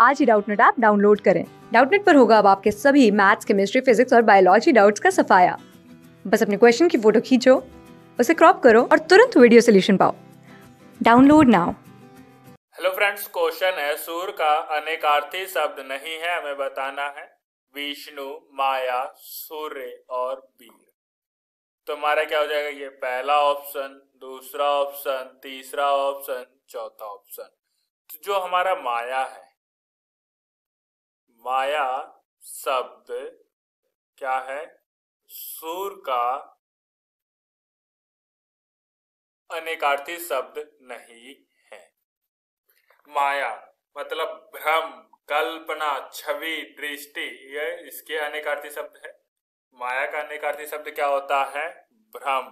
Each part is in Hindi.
आज ही डाउटनेट ऐप डाउनलोड करें। डाउटनेट पर होगा अब आपके सभी मैथ्स, केमिस्ट्री, फिजिक्स और बायोलॉजी डाउट्स का सफाया। बस अपने क्वेश्चन की फ़ोटो खींचो, उसे क्रॉप करो और तुरंत वीडियो सोल्यूशन पाओ। Download now. Hello friends, question है, सूर का अनेकार्थी शब्द नहीं है, हमें बताना है। विष्णु, माया, सूर्य और वीर। तो हमारा क्या हो जाएगा? ये पहला ऑप्शन, दूसरा ऑप्शन, तीसरा ऑप्शन, चौथा ऑप्शन। तो जो हमारा माया है माया शब्द क्या है? सूर का अनेकार्थी शब्द नहीं है। माया मतलब भ्रम, कल्पना, छवि, दृष्टि यह इसके अनेकार्थी शब्द है। माया का अनेकार्थी शब्द क्या होता है? भ्रम।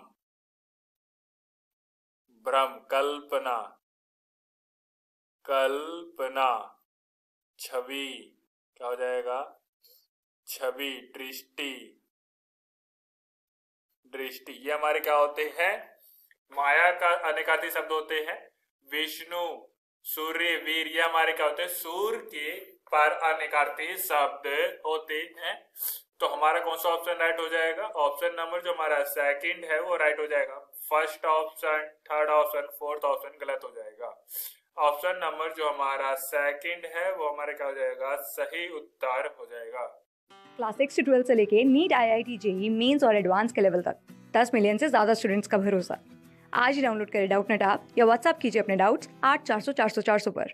भ्रम, कल्पना कल्पना, छवि। क्या हो जाएगा? छवि, दृष्टि। दृष्टि, ये हमारे क्या होते हैं? माया का अनेकार्थी शब्द होते हैं। विष्णु, सूर्य, वीर, ये हमारे क्या होते हैं? सूर्य के पर अनेकार्थी शब्द होते हैं। तो हमारा कौन सा ऑप्शन राइट हो जाएगा? ऑप्शन नंबर जो हमारा सेकंड है, वो राइट हो जाएगा। First option third option fourth option गलत हो जाएगा। ऑप्शन नंबर जो हमारा सेकंड है, वो हमारे क्या हो जाएगा? सही उत्तर हो जाएगा। क्लास सिक्स से ट्वेल्थ से लेके NEET I I T JEE mains और एडवांस के लेवल तक। दस मिलियन से ज़्यादा स्टूडेंट्स का भरोसा। आज ही डाउनलोड करें डाउट नेट आप या व्हाट्सअप कीजिए अपने डाउट्स आठ चार सौ चार सौ चार सौ पर।